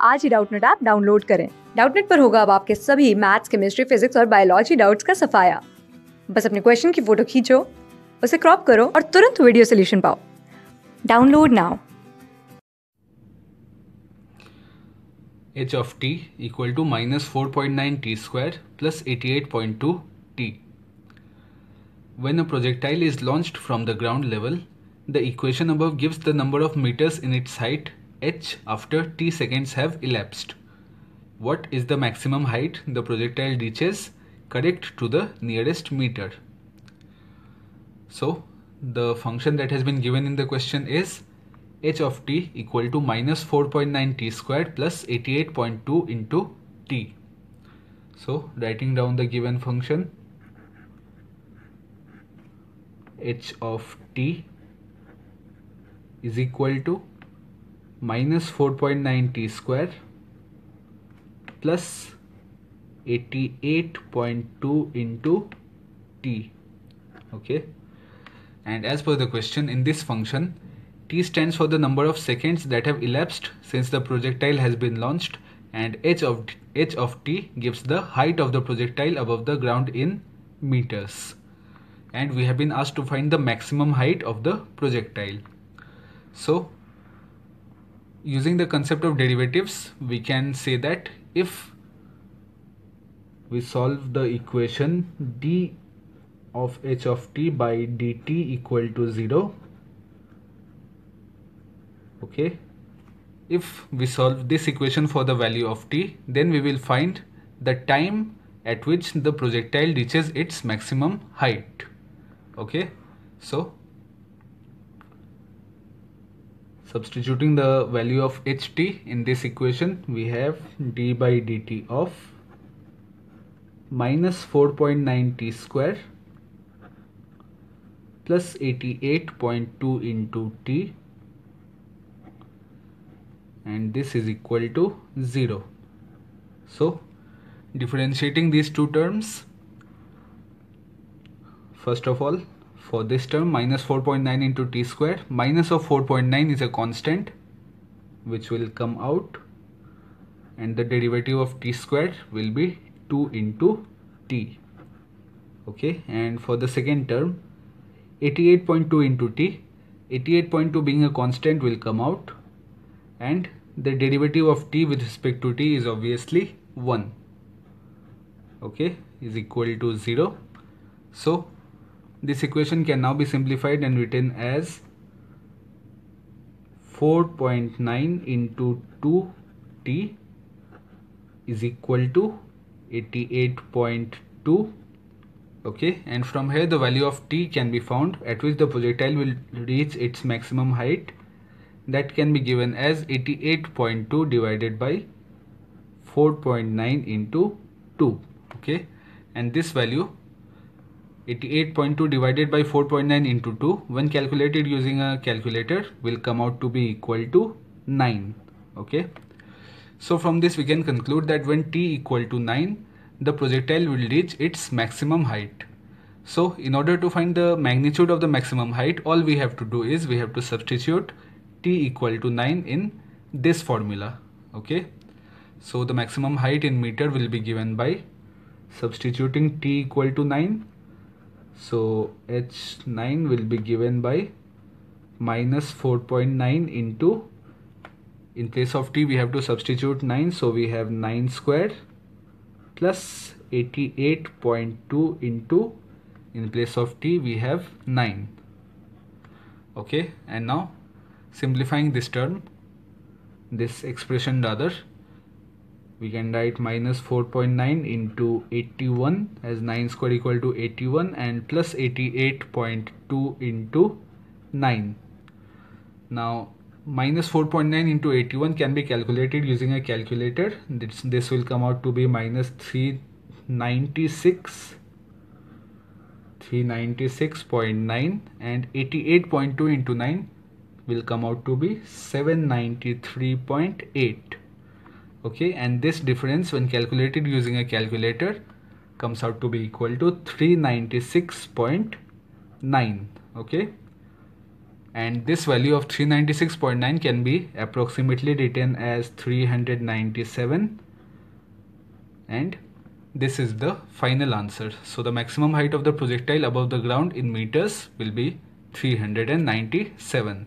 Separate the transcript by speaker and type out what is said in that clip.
Speaker 1: आज ही Doubtnut app download करें। डाउटनेट पर होगा अब आपके सभी मैथ्स केमिस्ट्री फिजिक्स और बायोलॉजी डाउट्स का सफाया। बस अपने क्वेश्चन की फ़ोटो खींचो, उसे क्रॉप करो और तुरंत वीडियो सोल्यूशन पाओ। Download now
Speaker 2: H of T equal to minus four point nine T square plus eighty eight point two T when a projectile is launch from the ground level the equation above gives the number of meters in its height h after t seconds have elapsed. What is the maximum height the projectile reaches correct to the nearest meter? So, the function that has been given in the question is h of t equal to minus 4.9 t squared plus 88.2 into t. So writing down the given function h of t is equal to minus 4.9 t square plus 88.2 into t okay and as per the question in this function T stands for the number of seconds that have elapsed since the projectile has been launched and h of, h of t gives the height of the projectile above the ground in meters. And we have been asked to find the maximum height of the projectile. So, using the concept of derivatives, we can say that if we solve the equation d of h of t by dt equal to 0 okay? If we solve this equation for the value of t then we will find the time at which the projectile reaches its maximum height okay? So substituting the value of ht in this equation we have d by dt of minus 4.9 t square plus 88.2 into t. And this is equal to 0 so differentiating these two terms first of all for this term minus 4.9 into t square minus of 4.9 is a constant which will come out and the derivative of t square will be 2 into t. Okay and for the second term 88.2 into t 88.2 being a constant will come out and the derivative of t with respect to t is obviously 1 okay is equal to 0 so this equation can now be simplified and written as 4.9 into 2t is equal to 88.2 okay and from here the value of t can be found at which the projectile will reach its maximum height. That can be given as 88.2 divided by 4.9 into 2 okay and this value 88.2 divided by 4.9 into 2 when calculated using a calculator will come out to be equal to 9 okay? So from this we can conclude that when t equal to 9 the projectile will reach its maximum height. So in order to find the magnitude of the maximum height all we have to do is we have to substitute t equal to 9 in this formula. Okay? So the maximum height in meter will be given by substituting t equal to 9 so h9 will be given by minus 4.9 into in place of t we have to substitute 9 so we have 9 square plus 88.2 into in place of t we have 9 okay and now simplifying this term this expression rather we can write minus 4.9 into 81 as 9 square equal to 81 and plus 88.2 into 9 now minus 4.9 into 81 can be calculated using a calculator. This, this will come out to be minus 396 396.9 and 88.2 into 9 will come out to be 793.8 okay and this difference when calculated using a calculator comes out to be equal to 396.9 okay? And this value of 396.9 can be approximately written as 397 and this is the final answer. So the maximum height of the projectile above the ground in meters will be 397